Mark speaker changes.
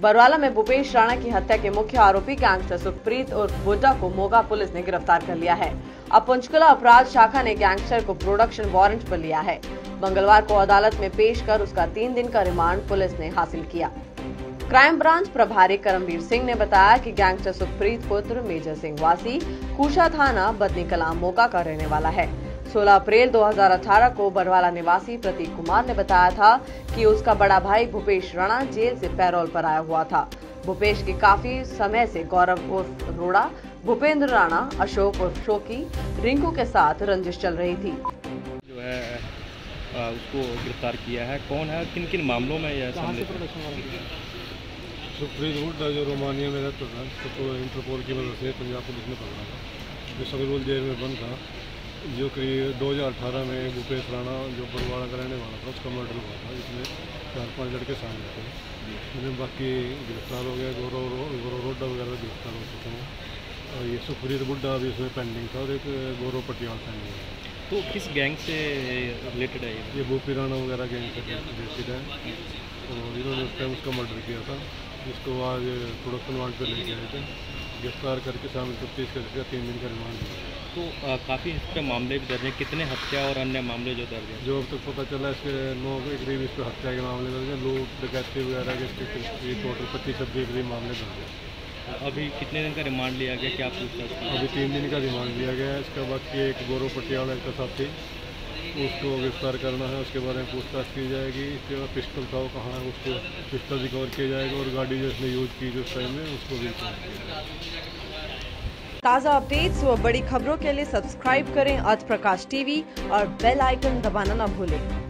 Speaker 1: बरवाला में भूपेश राणा की हत्या के मुख्य आरोपी गैंगस्टर सुखप्रीत और बुड्ढा को मोगा पुलिस ने गिरफ़्तार कर लिया है। अब पंचकुला अपराध शाखा ने गैंगस्टर को प्रोडक्शन वारंट पर लिया है। मंगलवार को अदालत में पेश कर उसका तीन दिन का रिमांड पुलिस ने हासिल किया। क्राइम ब्रांच प्रभारी करमवीर सिंह ने बताया कि गैंगस्टर सुखप्रीत पुत्र मेजर सिंह वासी कुशा थाना, बदनी कलाम मोगा का रहने वाला है। 16 अप्रैल 2018 को बरवाला निवासी प्रतीक कुमार ने बताया था कि उसका बड़ा भाई भूपेश राणा जेल से पैरोल पर आया हुआ था। भूपेश की काफ़ी समय से गौरव उर्फ़ रोड़ा भूपेंद्र राणा अशोक उर्फ़ शोकी रिंकू के साथ रंजिश चल रही थी।
Speaker 2: जो है आ, उसको गिरफ़्तार किया है। कौन है? किन किन मामलों में यह
Speaker 3: जो रोमानिया में रहता था तो, इंटरपोल की मदद से पंजाब पुलिस ने पकड़ा था। जो सकरूल जेल में बंद था। जो करीब 2018 में भूपेश राणा जो बरवाड़ा का रहने वाला था उसका मर्डर हुआ था जिसमें चार पाँच लड़के शामिल थे जिनमें बाकी गिरफ़्तार हो गया गौरव गौरव रोड्डा वगैरह गिरफ़्तार हो चुके हैं। और ये सुप्रीत बुड्ढा भी इसमें पेंडिंग था और एक गौरव पटियाल पेंडिंग था
Speaker 2: तो किस गैंग से रिलेटेड है ये?
Speaker 3: भूपी राणा वगैरह गैंग से रिलेटेड है। और इन्होंने उस टाइम उसका मर्डर किया था। जिसको आज प्रोडक्शन वार्ड पर ले गए थे। गिरफ़्तार करके शामिल तफ्तीश करके तीन दिन का रिमांड दिया।
Speaker 2: तो काफ़ी इस पर मामले भी दर्ज हैं। कितने हत्या और अन्य मामले जो दर्ज हैं?
Speaker 3: जो अब तक पता चला इसके नौ के करीब इस पर हत्या के मामले दर्ज हैं। लोग डकैती वगैरह के इसके करीब टोटल पच्चीस छब्बीस के करीब मामले दर्ज हैं।
Speaker 2: अभी कितने दिन का रिमांड लिया गया? क्या पूछताछ
Speaker 3: अभी तीन दिन का रिमांड लिया गया है। इसका बाकी एक गौरव पटियाला का साथी उसको गिरफ़्तार करना है, उसके बारे में पूछताछ की जाएगी। इसके बाद पिस्टल था वो कहाँ है, उसको पिस्टल रिकवर किया जाएगा और गाड़ी जो इसने यूज़ की जो टाइम में, उसको भी
Speaker 1: ताज़ा अपडेट्स और बड़ी खबरों के लिए सब्सक्राइब करें अर्थ प्रकाश टीवी और बेल आइकन दबाना ना भूलें।